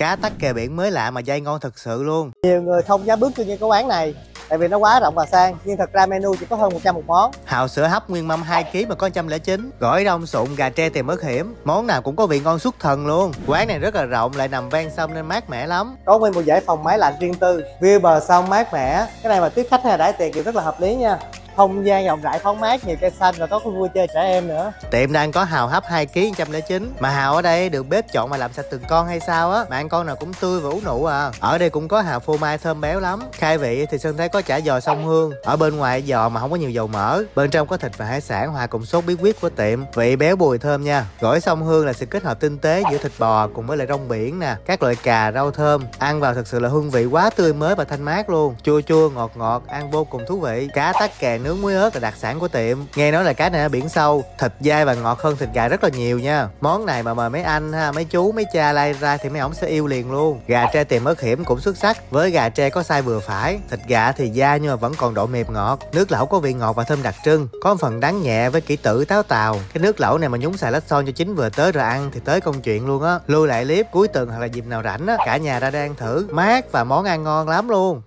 Cá tắc kè biển mới lạ mà dai ngon thật sự luôn. Nhiều người không dám bước vô những cái quán này tại vì nó quá rộng và sang nhưng thật ra menu chỉ có hơn 100 một món. Hào sữa hấp nguyên mâm 2 kg mà có 109 Gỏi đông sụn gà tre tìm ớt hiểm. Món nào cũng có vị ngon xuất thần luôn. Quán này rất là rộng lại nằm ven sông nên mát mẻ lắm. Có nguyên một dãy phòng máy lạnh riêng tư. View bờ sông mát mẻ. Cái này mà tiếp khách hay đãi tiệc thì rất là hợp lý nha không gian rộng rãi, thoáng mát, nhiều cây xanh và có khu vui chơi trẻ em nữa. Tiệm đang có hào hấp 2 kg 109 Mà hào ở đây được bếp chọn mà làm sạch từng con hay sao á? Mà ăn con nào cũng tươi và ú nụ à. Ở đây cũng có hào phô mai thơm béo lắm. Khai vị thì Sơn thấy có chả giò sông hương. Ở bên ngoài giò mà không có nhiều dầu mỡ. Bên trong có thịt và hải sản, hòa cùng sốt bí quyết của tiệm. Vị béo bùi thơm nha. Gỏi sông hương là sự kết hợp tinh tế giữa thịt bò cùng với lại rong biển nè. Các loại cà, rau thơm. Ăn vào thật sự là hương vị quá tươi mới và thanh mát luôn. Chua chua, ngọt ngọt, ăn vô cùng thú vị. Cá tắc kè nướng muối ớt là đặc sản của tiệm. Nghe nói là cá này ở biển sâu, Thịt dai và ngọt hơn thịt gà rất là nhiều nha. Món này mà mời mấy anh ha, Mấy chú, mấy cha lai ra thì mấy ổng sẽ yêu liền luôn. Gà tre tiệm ớt hiểm cũng xuất sắc, Với gà tre có size vừa phải. Thịt gà thì da nhưng mà vẫn còn độ mềm ngọt. Nước lẩu có vị ngọt và thơm đặc trưng, Có một phần đắng nhẹ với kỹ tử táo tàu. Cái nước lẩu này mà nhúng xài lách son cho chín vừa tới rồi ăn Thì tới công chuyện luôn á. Lưu lại clip cuối tuần hoặc là dịp nào rảnh á, Cả nhà ra đang thử. Mát và món ăn ngon lắm luôn.